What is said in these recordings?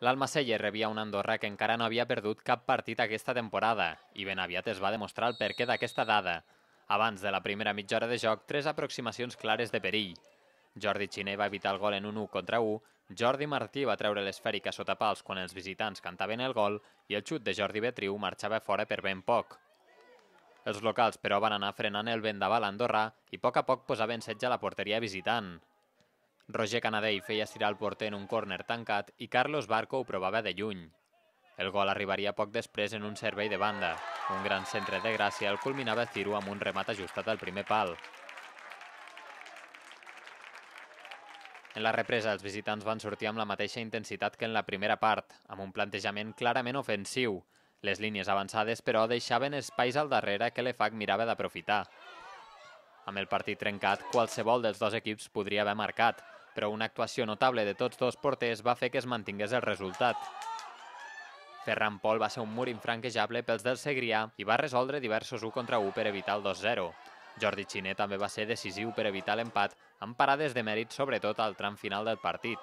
L'Almacelles rebia un Andorra que encara no havia perdut cap partit aquesta temporada i ben aviat es va demostrar el perquè d'aquesta dada. Abans de la primera mitja hora de joc, tres aproximacions clares de perill. Jordi Xiner va evitar el gol en un 1 contra 1, Jordi Martí va treure l'esfèrica sota pals quan els visitants cantaven el gol i el xut de Jordi Betriu marxava fora per ben poc. Els locals, però, van anar frenant el vendaval andorrà i a poc a poc posaven setge a la porteria visitant. Roger Canadell feia estirar el porter en un córner tancat i Carlos Barco ho provava de lluny. El gol arribaria poc després en un servei de banda. Un gran centre de gràcia el culminava Ciro amb un remat ajustat al primer pal. En la represa, els visitants van sortir amb la mateixa intensitat que en la primera part, amb un plantejament clarament ofensiu. Les línies avançades, però, deixaven espais al darrere que l'EFAC mirava d'aprofitar. Amb el partit trencat, qualsevol dels dos equips podria haver marcat, però una actuació notable de tots dos porters va fer que es mantingués el resultat. Ferran Pol va ser un mur infranquejable pels del Segrià i va resoldre diversos 1 contra 1 per evitar el 2-0. Jordi Xiner també va ser decisiu per evitar l'empat amb parades de mèrit sobretot al tram final del partit.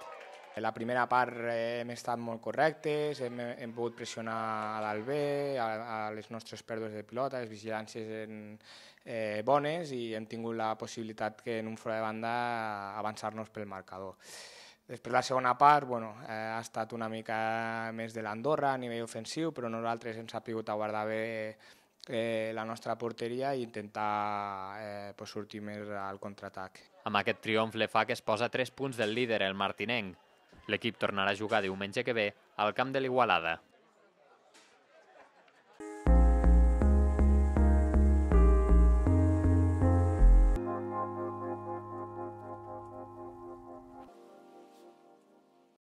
La primera part hem estat molt correctes, hem, hem pogut pressionar a dalt bé, a, a les nostres pèrdues de pilota, les vigilàncies en, eh, bones i hem tingut la possibilitat que en un fora de banda avançar-nos pel marcador. Després la segona part bueno, eh, ha estat una mica més de l'Andorra a nivell ofensiu, però nosaltres hem sabut guardar bé eh, la nostra porteria i intentar eh, pues, sortir més al contraatac. Amb aquest triomf l'EFAC es posa 3 punts del líder, el martinenc. L'equip tornarà a jugar diumenge que ve al camp de l'Igualada.